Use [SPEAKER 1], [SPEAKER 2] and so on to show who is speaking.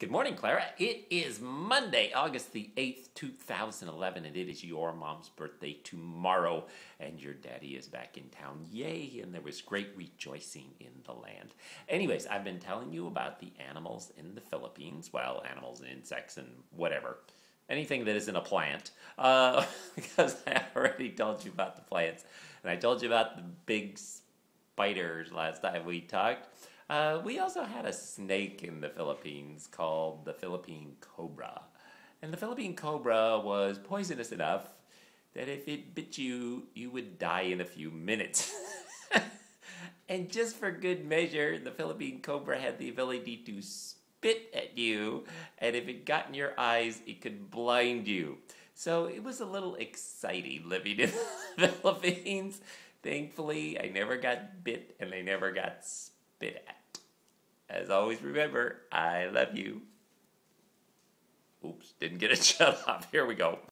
[SPEAKER 1] Good morning, Clara. It is Monday, August the 8th, 2011, and it is your mom's birthday tomorrow, and your daddy is back in town. Yay! And there was great rejoicing in the land. Anyways, I've been telling you about the animals in the Philippines. Well, animals and insects and whatever. Anything that isn't a plant. Uh, because I already told you about the plants. And I told you about the big spiders last time we talked. Uh, we also had a snake in the Philippines called the Philippine cobra. And the Philippine cobra was poisonous enough that if it bit you, you would die in a few minutes. and just for good measure, the Philippine cobra had the ability to spit at you, and if it got in your eyes, it could blind you. So it was a little exciting living in the Philippines. Thankfully, I never got bit and I never got spit at. As always, remember, I love you. Oops, didn't get it shut off. Here we go.